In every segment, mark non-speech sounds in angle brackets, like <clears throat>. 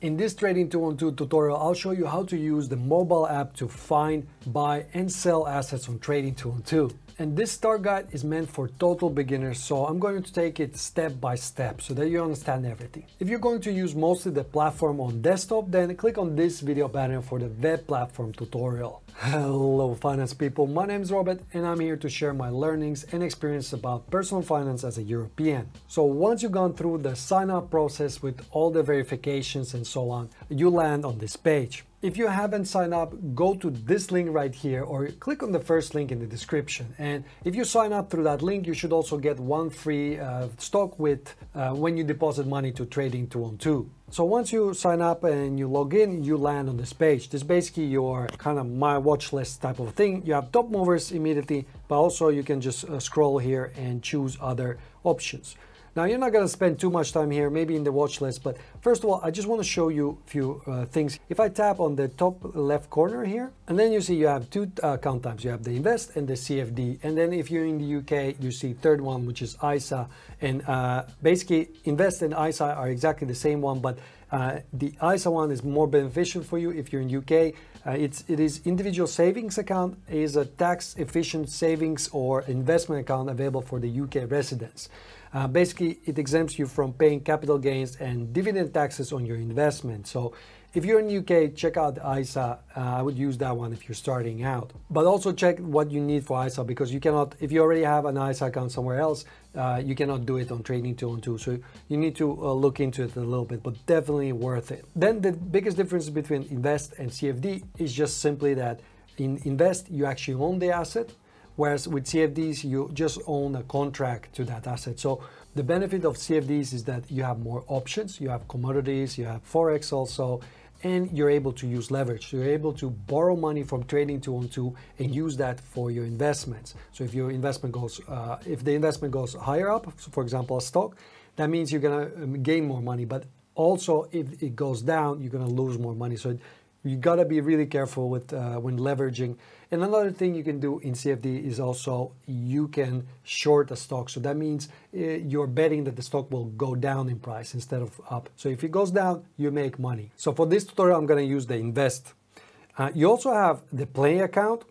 In this Trading 212 tutorial, I'll show you how to use the mobile app to find, buy, and sell assets on Trading 212. And this start guide is meant for total beginners, so I'm going to take it step by step so that you understand everything. If you're going to use mostly the platform on desktop, then click on this video button for the web platform tutorial. Hello finance people, my name is Robert and I'm here to share my learnings and experience about personal finance as a European. So once you've gone through the sign up process with all the verifications and so on, you land on this page. If you haven't signed up, go to this link right here or click on the first link in the description. And if you sign up through that link, you should also get one free uh, stock with uh, when you deposit money to Trading 212. So once you sign up and you log in, you land on this page. This is basically your kind of my watch list type of thing. You have top movers immediately, but also you can just uh, scroll here and choose other options. Now you're not going to spend too much time here, maybe in the watch list, but first of all, I just want to show you a few uh, things. If I tap on the top left corner here, and then you see you have two uh, account types. You have the invest and the CFD. And then if you're in the UK, you see third one, which is ISA. And uh, basically invest and ISA are exactly the same one, but uh, the ISA one is more beneficial for you if you're in UK. Uh, it's, it is individual savings account is a tax efficient savings or investment account available for the UK residents. Uh, basically, it exempts you from paying capital gains and dividend taxes on your investment. So if you're in UK, check out ISA. Uh, I would use that one if you're starting out. But also check what you need for ISA because you cannot, if you already have an ISA account somewhere else, uh, you cannot do it on Trading 212. So you need to uh, look into it a little bit, but definitely worth it. Then the biggest difference between Invest and CFD is just simply that in Invest, you actually own the asset Whereas with CFDs, you just own a contract to that asset. So the benefit of CFDs is that you have more options. You have commodities, you have Forex also, and you're able to use leverage. You're able to borrow money from trading 212 and use that for your investments. So if your investment goes, uh, if the investment goes higher up, for example, a stock, that means you're gonna um, gain more money. But also, if it goes down, you're gonna lose more money. So you gotta be really careful with uh, when leveraging. And another thing you can do in CFD is also you can short a stock. So that means uh, you're betting that the stock will go down in price instead of up. So if it goes down, you make money. So for this tutorial, I'm gonna use the invest. Uh, you also have the play account.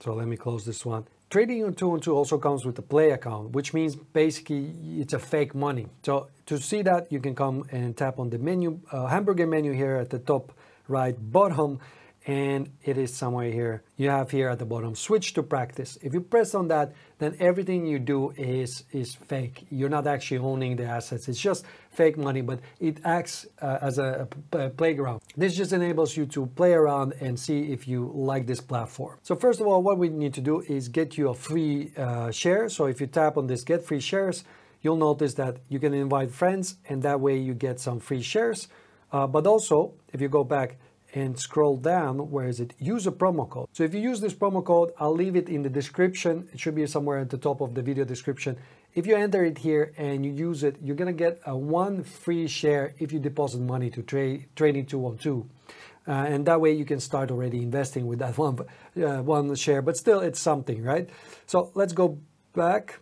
So let me close this one. Trading on 212 also comes with a play account, which means basically it's a fake money. So to see that, you can come and tap on the menu, uh, hamburger menu here at the top right bottom and it is somewhere here. You have here at the bottom, switch to practice. If you press on that, then everything you do is, is fake. You're not actually owning the assets. It's just fake money, but it acts uh, as a, a, playground. This just enables you to play around and see if you like this platform. So first of all, what we need to do is get you a free uh, share. So if you tap on this get free shares, you'll notice that you can invite friends and that way you get some free shares. Uh, but also, if you go back and scroll down, where is it? Use a promo code. So if you use this promo code, I'll leave it in the description. It should be somewhere at the top of the video description. If you enter it here and you use it, you're gonna get a one free share if you deposit money to trade Trading 212. Uh, and that way you can start already investing with that <laughs> one, uh, one share, but still it's something, right? So let's go back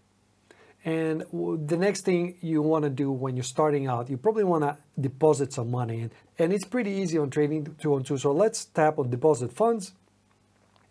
and the next thing you want to do when you're starting out, you probably want to deposit some money. And, it's pretty easy on Trading 212. So let's tap on deposit funds.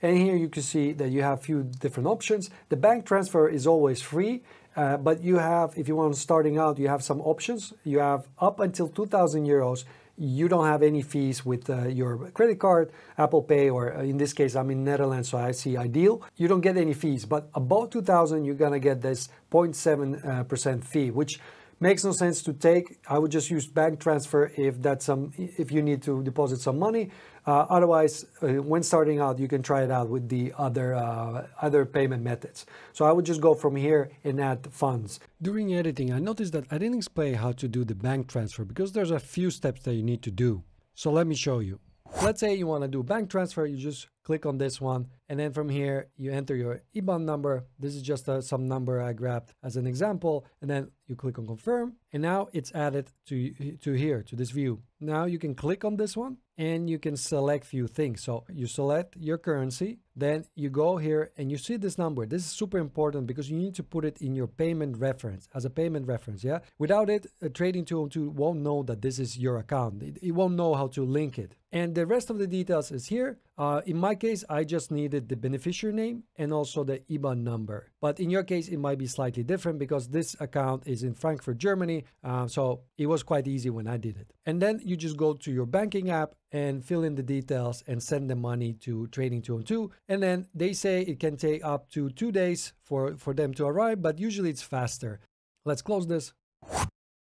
And here you can see that you have a few different options. The bank transfer is always free, uh, but you have, if you want starting out, you have some options. You have up until 2,000 euros you don't have any fees with uh, your credit card, Apple Pay, or uh, in this case, I'm in Netherlands, so I see iDEAL. You don't get any fees, but above 2000, you're gonna get this 0.7% uh, fee, which makes no sense to take. I would just use bank transfer if that's some if you need to deposit some money. Uh, otherwise, uh, when starting out, you can try it out with the other uh, other payment methods. So I would just go from here and add funds. During editing, I noticed that I didn't explain how to do the bank transfer because there's a few steps that you need to do. So let me show you. Let's say you want to do bank transfer, you just click on this one, and then from here, you enter your IBAN number. This is just a, some number I grabbed as an example, and then you click on confirm, and now it's added to, to here, to this view. Now you can click on this one, and you can select few things. So you select your currency, then you go here and you see this number. This is super important because you need to put it in your payment reference as a payment reference. Yeah. Without it, a trading 212 won't know that this is your account. It, it won't know how to link it. And the rest of the details is here. Uh, in my case, I just needed the beneficiary name and also the IBAN number. But in your case, it might be slightly different because this account is in Frankfurt, Germany. Uh, so it was quite easy when I did it. And then you just go to your banking app and fill in the details and send the money to Trading 212. And then they say it can take up to two days for, for them to arrive, but usually it's faster. Let's close this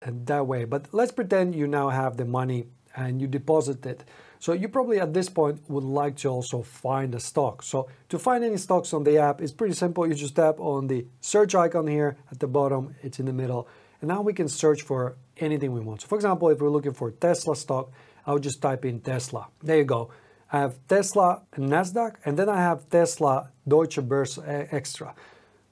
and that way. But let's pretend you now have the money and you deposit it. So you probably at this point would like to also find a stock. So to find any stocks on the app it's pretty simple. You just tap on the search icon here at the bottom. It's in the middle. And now we can search for anything we want. So for example, if we're looking for Tesla stock, I would just type in Tesla. There you go. I have Tesla Nasdaq, and then I have Tesla Deutsche Börse eh, Xetra.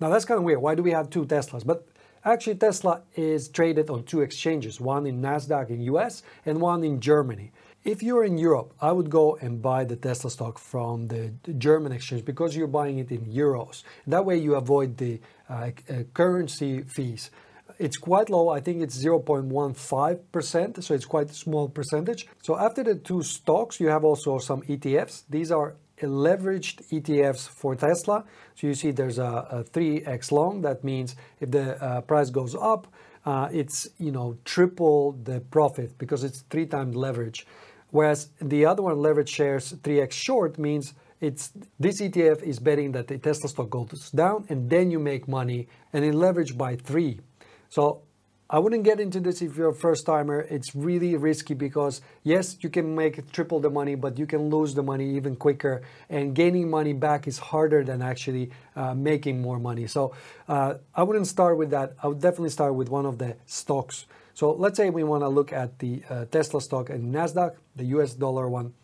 Now that's kind of weird. Why do we have two Teslas? But actually, Tesla is traded on two exchanges, one in Nasdaq in US and one in Germany. If you're in Europe, I would go and buy the Tesla stock from the German exchange because you're buying it in euros. That way you avoid the uh, uh, currency fees. It's quite low. I think it's 0.15%, so it's quite a small percentage. So after the two stocks, you have also some ETFs. These are leveraged ETFs for Tesla. So you see there's a, a 3x long. That means if the uh, price goes up, uh, it's you know triple the profit because it's three times leverage. Whereas the other one, leverage shares 3x short, means it's this ETF is betting that the Tesla stock goes down and then you make money and in leverage by three. So I wouldn't get into this if you're a first timer. It's really risky because yes, you can make triple the money, but you can lose the money even quicker. And gaining money back is harder than actually uh, making more money. So uh, I wouldn't start with that. I would definitely start with one of the stocks. So let's say we want to look at the uh, Tesla stock and NASDAQ, the US dollar one.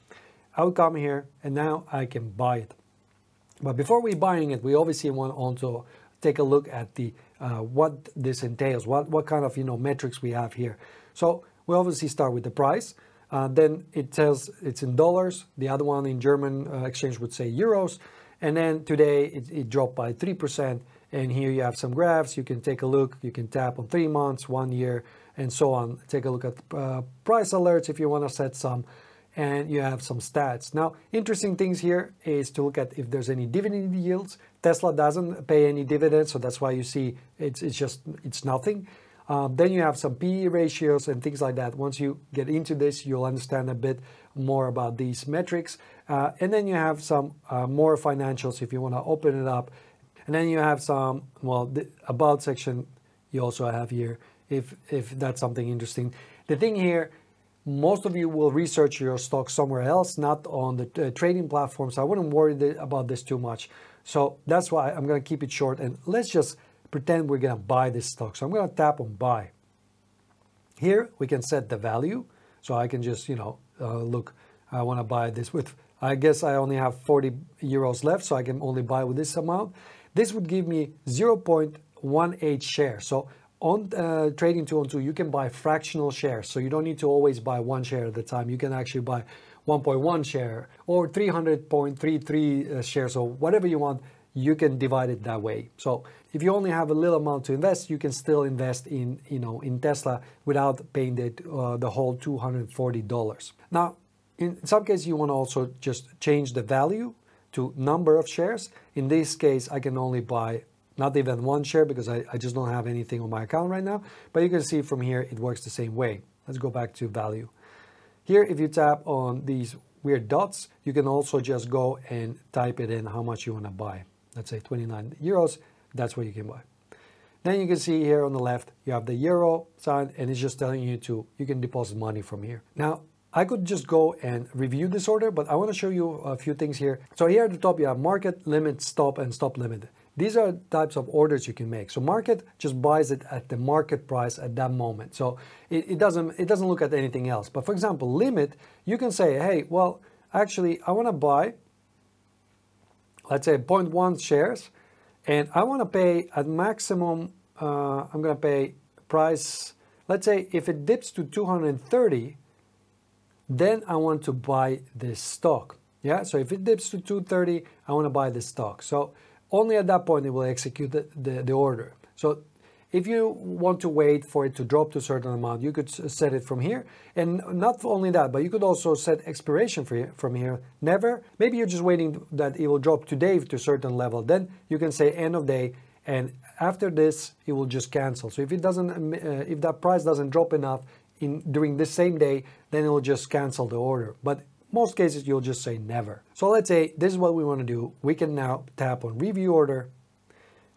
I will come here and now I can buy it. But before we buying it, we obviously want also take a look at the uh, what this entails, what, what kind of you know metrics we have here. So we obviously start with the price. Uh, then it tells it's in dollars. The other one in German uh, exchange would say euros. And then today it, it dropped by 3%. And here you have some graphs. You can take a look. You can tap on three months, one year, and so on. Take a look at uh, price alerts if you want to set some, and you have some stats. Now, interesting things here is to look at if there's any dividend yields. Tesla doesn't pay any dividends, so that's why you see it's, it's just, it's nothing. Um, then you have some PE ratios and things like that. Once you get into this, you'll understand a bit more about these metrics. Uh, and then you have some uh, more financials if you want to open it up. And then you have some, well, the about section you also have here if, if that's something interesting. The thing here, most of you will research your stock somewhere else, not on the uh, trading platforms. I wouldn't worry th about this too much. So that's why I'm going to keep it short. And let's just pretend we're going to buy this stock. So I'm going to tap on buy. Here we can set the value. So I can just, you know, uh, look, I want to buy this with, I guess I only have 40 euros left, so I can only buy with this amount. This would give me 0.18 shares. So on uh, Trading 212, you can buy fractional shares. So you don't need to always buy one share at a time. You can actually buy 1.1 share or 300.33 uh, shares or whatever you want. You can divide it that way. So if you only have a little amount to invest, you can still invest in, you know, in Tesla without paying the, uh, the whole $240. Now, in some cases, you want to also just change the value to number of shares. In this case, I can only buy not even one share because I, I just don't have anything on my account right now. But you can see from here, it works the same way. Let's go back to value. Here, if you tap on these weird dots, you can also just go and type it in how much you want to buy. Let's say 29 euros, that's what you can buy. Then you can see here on the left, you have the euro sign and it's just telling you to, you can deposit money from here. Now, I could just go and review this order, but I want to show you a few things here. So here at the top, you have market, limit, stop, and stop limit. These are types of orders you can make. So market just buys it at the market price at that moment. So it, it, doesn't it doesn't look at anything else. But for example, limit, you can say, hey, well, actually, I want to buy let's say 0.1 shares, and I want to pay at maximum, uh, I'm going to pay price, let's say if it dips to 230, then I want to buy this stock. Yeah, so if it dips to 230, I want to buy this stock. So only at that point it will execute the, the, the order. So if you want to wait for it to drop to a certain amount, you could set it from here. And not only that, but you could also set expiration from here. Never, maybe you're just waiting that it will drop today to a certain level. Then you can say end of day, and after this, it will just cancel. So if it doesn't, uh, if that price doesn't drop enough in during the same day, then it will just cancel the order. But most cases, you'll just say never. So let's say this is what we want to do. We can now tap on review order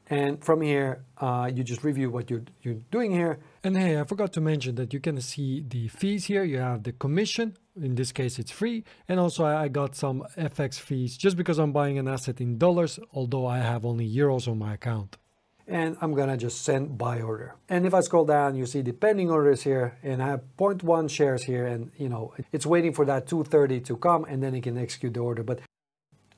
and from here, uh, you just review what you're, you're doing here. And hey, I forgot to mention that you can see the fees here. You have the commission. In this case, it's free. And also I got some FX fees just because I'm buying an asset in dollars, although I have only euros on my account. And I'm gonna just send buy order. And if I scroll down, you see the pending orders here and I have 0.1 shares here and you know, it's waiting for that 230 to come and then it can execute the order. But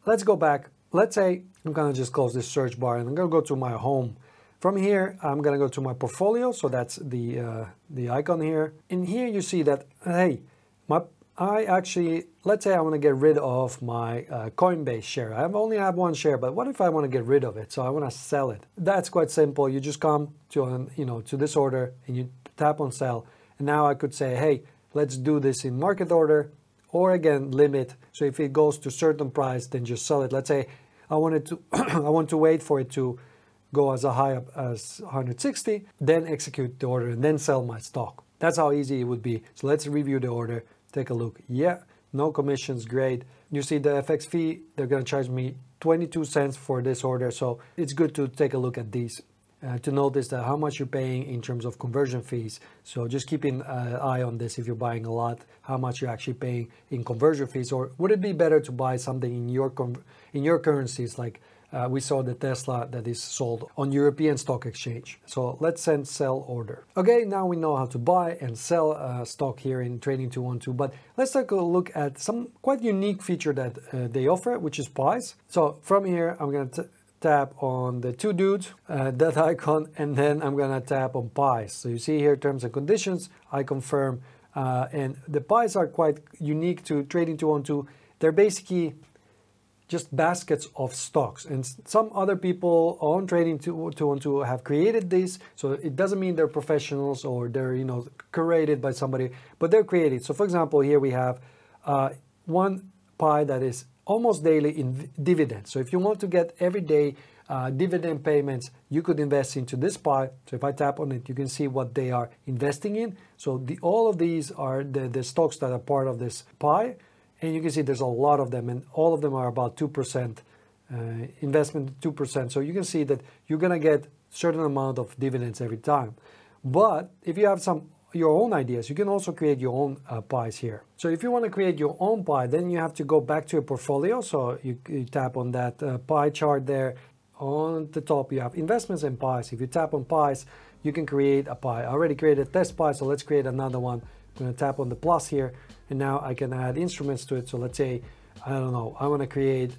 let's go back Let's say I'm gonna just close this search bar and I'm gonna go to my home. From here, I'm gonna go to my portfolio. So that's the, uh, the icon here. In here you see that, hey, my I actually, let's say I want to get rid of my uh, Coinbase share. I only have one share, but what if I want to get rid of it? So I want to sell it. That's quite simple. You just come to an, you know to this order and you tap on sell. And now I could say, hey, let's do this in market order, or again limit. So if it goes to certain price, then just sell it. Let's say I wanted to <clears throat> I want to wait for it to go as a high up as 160, then execute the order and then sell my stock. That's how easy it would be. So let's review the order, take a look. Yeah, no commissions, great. You see the FX fee, they're gonna charge me 22 cents for this order. So it's good to take a look at these. Uh, to notice that how much you're paying in terms of conversion fees. So just keeping an eye on this if you're buying a lot, how much you're actually paying in conversion fees, or would it be better to buy something in your in your currencies like uh, we saw the Tesla that is sold on European stock exchange. So let's send sell order. Okay, now we know how to buy and sell uh, stock here in Trading 212, but let's take a look at some quite unique feature that uh, they offer, which is pies. So from here, I'm going to tap on the two dudes, uh, that <laughs> icon, and then I'm gonna tap on pies. So you see here terms and conditions, I confirm, uh, and the pies are quite unique to Trading 212. They're basically just baskets of stocks and some other people on trading 212 have created these so it doesn't mean they're professionals or they're you know curated by somebody but they're created so for example here we have uh, one pie that is almost daily in dividends. So if you want to get everyday uh, dividend payments, you could invest into this pie. So if I tap on it, you can see what they are investing in. So the, all of these are the, the stocks that are part of this pie. And you can see there's a lot of them and all of them are about 2%, uh, investment 2%. So you can see that you're going to get certain amount of dividends every time. But if you have some your own ideas. You can also create your own uh, pies here. So if you want to create your own pie, then you have to go back to your portfolio. So you, you tap on that uh, pie chart there. On the top, you have investments and pies. If you tap on pies, you can create a pie. I already created a test pie, so let's create another one. I'm going to tap on the plus here, and now I can add instruments to it. So let's say, I don't know, I want to create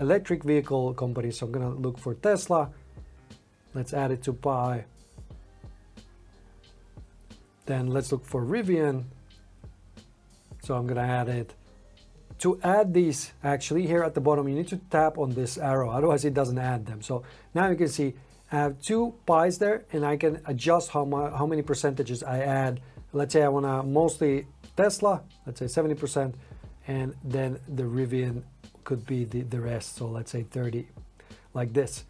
electric vehicle company. So I'm going to look for Tesla. Let's add it to pie. Then let's look for Rivian. So I'm gonna add it. To add these, actually, here at the bottom, you need to tap on this arrow, otherwise it doesn't add them. So now you can see I have two pies there, and I can adjust how, my, how many percentages I add. Let's say I wanna mostly Tesla, let's say 70%, and then the Rivian could be the, the rest, so let's say 30, like this.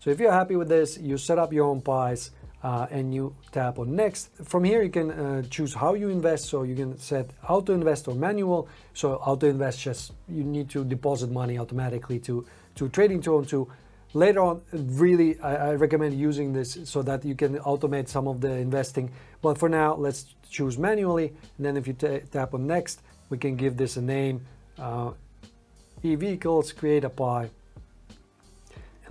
So if you're happy with this, you set up your own pies, uh, and you tap on next. From here you can uh, choose how you invest, so you can set auto invest or manual. So auto invest just you need to deposit money automatically to to trading 212. Later on, really I, I recommend using this so that you can automate some of the investing. But for now, let's choose manually. And then if you tap on next, we can give this a name. Uh, e-vehicles, create a pie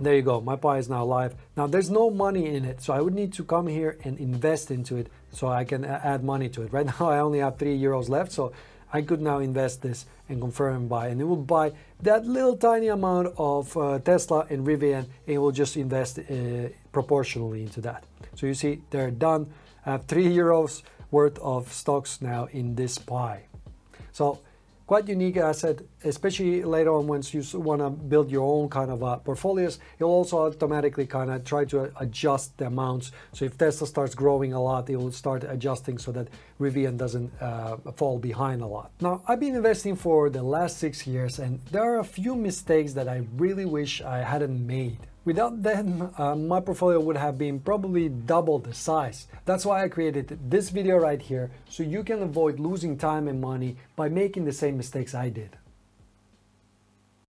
and there you go, my pie is now live. Now there's no money in it, so I would need to come here and invest into it so I can add money to it. Right <laughs> now I only have three euros left, so I could now invest this and confirm and buy, and it will buy that little tiny amount of uh, Tesla and Rivian, and it will just invest uh, proportionally into that. So you see, they're done. I have three euros worth of stocks now in this pie. So quite unique asset, especially later on once you want to build your own kind of uh, portfolios. You'll also automatically kind of try to adjust the amounts. So if Tesla starts growing a lot, it will start adjusting so that Rivian doesn't uh, fall behind a lot. Now, I've been investing for the last six years, and there are a few mistakes that I really wish I hadn't made. Without them, uh, my portfolio would have been probably double the size. That's why I created this video right here, so you can avoid losing time and money by making the same mistakes I did.